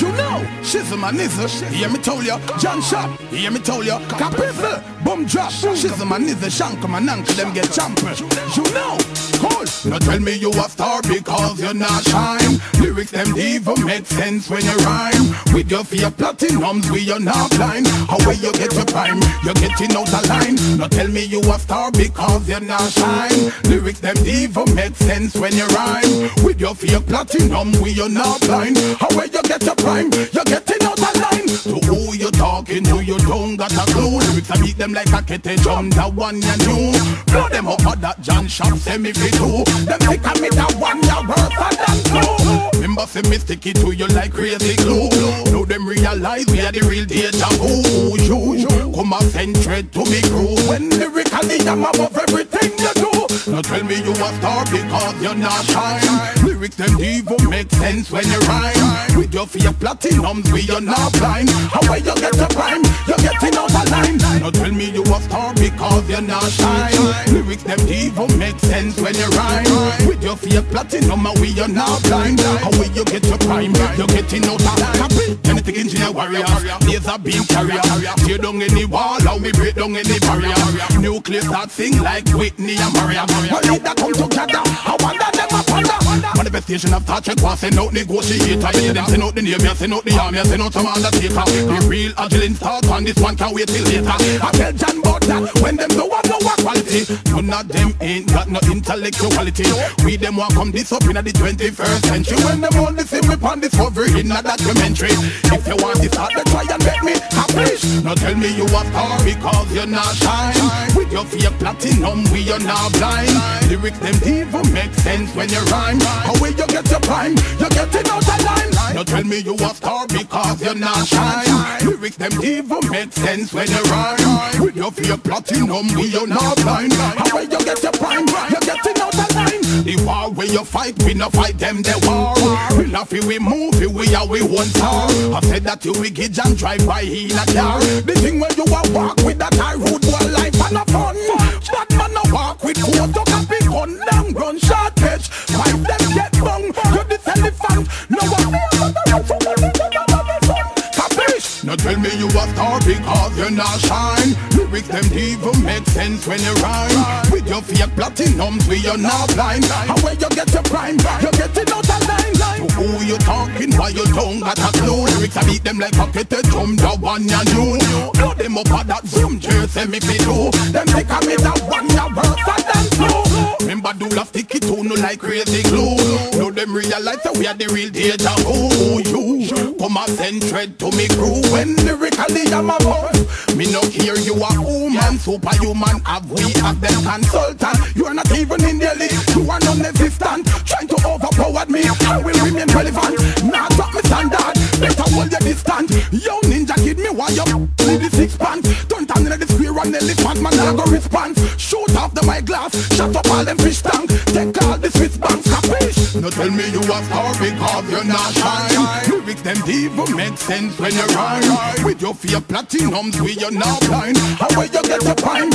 You know, Shizzle and Nizzle, hear me tell ya, John Shop, hear me tell ya, Capizzle, Boom Drop, Shizzle and Nizzle, Shank and Uncle, them get champion. You know, cool. Now tell me you a star because you're not shine. Lyrics them even make sense when you rhyme. With your fear platinums, we are not blind. How will you get your prime? You're getting out of line. Now tell me you a star because you're not shine. Lyrics them even make sense when you rhyme. With your fear platinum, we are not blind. How will you get your prime? You're getting out of line. To who you talking to? You don't got a clue. Lyrics I beat them like a kitty drum. That one you knew. Blow them up for that John Shop. Send me fit too. Them I me that one you worth for them too. Remember say me stick it to you like crazy glue. Now them realize we are the real data. Ooh, you come and send to me crew. When lyrically I'm above everything you do. Now tell me you a star because you're not shine. Lyrics them even make sense when you rhyme. With your fear platinums, we are not blind. How will you get a prime? You're getting out of line. Now tell me you a star because you're not shine. Lyrics them even make sense when you rhyme. With your fear platinum, we are not blind. How will you get your prime? You're getting out of line. Engineer warrior, laser beam carrier. Tear down any wall, how we break down any barrier. Nuclear start sing like Whitney and Mariah. Well, that come together. I wonder a. Manifestation of thought check was send out negotiator. Yeah, them send out the yeah, send out the army, send out some undertaker. The real agile start on this one can wait till later. I tell John about that when them one no work quality. None of them ain't got no intellectuality. We them want come this up in the 21st century. When them only see me on discovery in a documentary. If you want this then try and make me happy. Now tell me you a star because you're not shine. With your fear platinum, we are not blind. Lyrics them even make sense when you rhyme. How will you get your prime? You're getting out of line. Now tell me you a star because you're not shine. Lyrics them even make sense when you rhyme. With your fear platinum, we are not blind. How will you get your prime? You're getting out of line. The war where you fight, we no fight them the war. We not feel we move, it, we are we one star. I said that you wicked and drive by in a car. The thing where you a walk edge. Fight them get bung, you this elephant. No one? Now tell me you a star because you're not shine. Lyrics them even make sense when you rhyme. With your fake platinums, we are not blind. How will you get your prime? You're getting out of line. To who you talking? Why you don't got a clue? Lyrics I beat them like a kitty drum, the one you knew. Blow them up at that zoom, jersey me fi do. Them think I me that one you worth for them Remember do love sticky tune no like crazy glue. Now them realize that we are the real deja vu. You come and send tread to me crew when lyrically I'm a boss. Me no hear you a woman, superhuman. Have we have them consultant? You are not even in the league. You are non-existent. Trying to overpower me. I will remain relevant. Now drop me standard. Better hold your distance. Yo ninja kid me why you I go response. Shoot off the my glass. Shut up all them fish tank. Take all the Swiss banks. Capish? No tell me you a star because you're not shine. Lyrics them even make sense when you rhyme. With your fear platinums we are not blind. How will you get your prime?